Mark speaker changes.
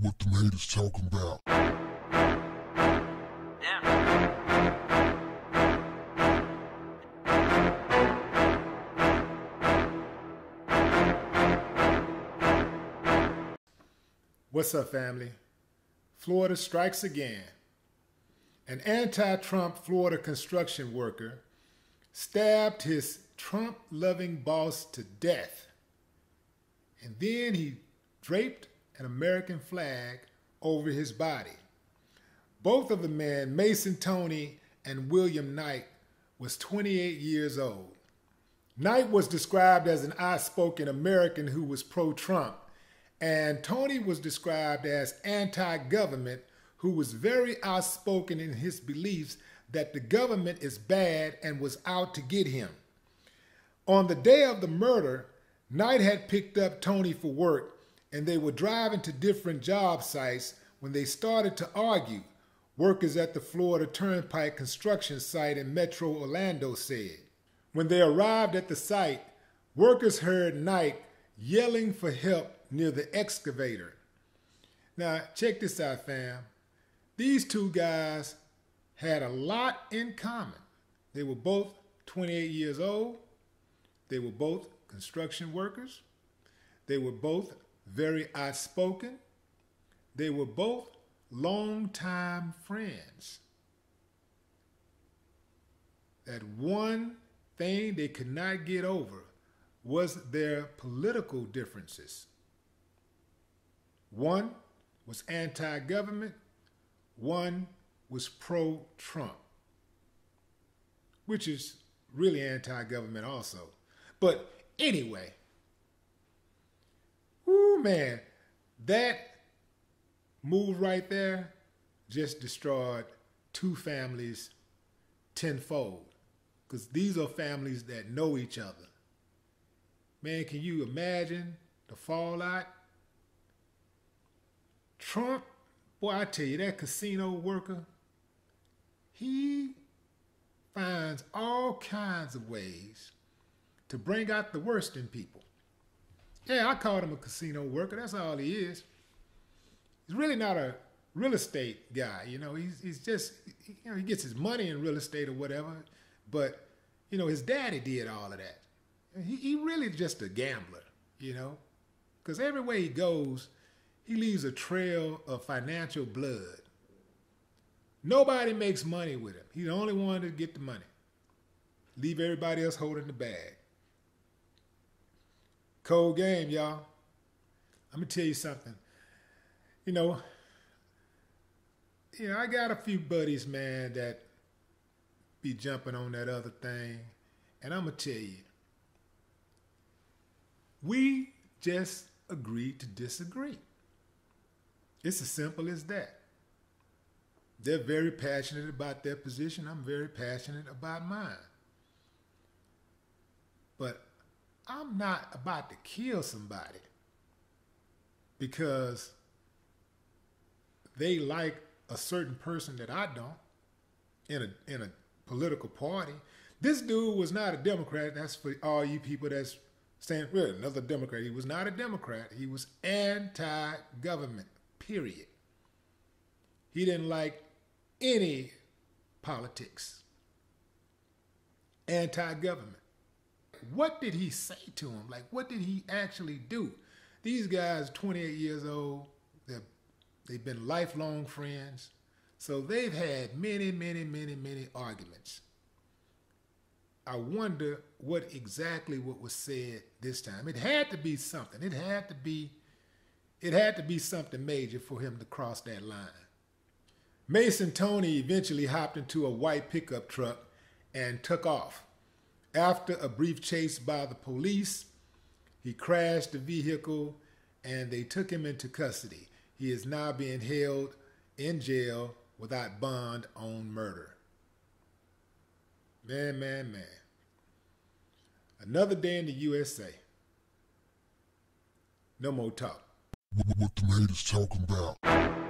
Speaker 1: what the haters talking about.
Speaker 2: What's up, family? Florida strikes again. An anti Trump Florida construction worker stabbed his Trump loving boss to death. And then he draped an American flag over his body. Both of the men, Mason Toney and William Knight, was 28 years old. Knight was described as an outspoken American who was pro Trump, and Toney was described as anti government who was very outspoken in his beliefs that the government is bad and was out to get him. On the day of the murder, Knight had picked up Toney for work and they were driving to different job sites when they started to argue. Workers at the Florida Turnpike construction site in Metro Orlando said. When they arrived at the site, workers heard Knight yelling for help near the excavator. Now, check this out, fam. These two guys had a lot in common. They were both 28 years old. They were both construction workers. They were both very outspoken. They were both longtime friends. That one thing they could not get over was their political differences. One was anti government, one was pro Trump, which is really anti government also. But anyway, man, that move right there just destroyed two families tenfold. Because these are families that know each other. Man, can you imagine the fallout? Trump, boy, I tell you, that casino worker, he finds all kinds of ways to bring out the worst in people. Yeah, I called him a casino worker. That's all he is. He's really not a real estate guy. You know, he's, he's just, you know, he gets his money in real estate or whatever. But, you know, his daddy did all of that. He, he really just a gambler, you know, because everywhere he goes, he leaves a trail of financial blood. Nobody makes money with him. He's the only one to get the money. Leave everybody else holding the bag. Cold game, y'all. I'm gonna tell you something. You know, you know, I got a few buddies, man, that be jumping on that other thing. And I'm gonna tell you, we just agreed to disagree. It's as simple as that. They're very passionate about their position. I'm very passionate about mine. But I'm not about to kill somebody because they like a certain person that I don't in a in a political party. This dude was not a Democrat. That's for all you people that's saying, well, another Democrat. He was not a Democrat. He was anti-government, period. He didn't like any politics. Anti-government what did he say to him? Like, what did he actually do? These guys, 28 years old, they've, they've been lifelong friends. So they've had many, many, many, many arguments. I wonder what exactly what was said this time. It had to be something. It had to be it had to be something major for him to cross that line. Mason Toney eventually hopped into a white pickup truck and took off. After a brief chase by the police, he crashed the vehicle and they took him into custody. He is now being held in jail without bond on murder. Man, man, man. Another day in the USA. No more talk.
Speaker 1: What the haters talking about.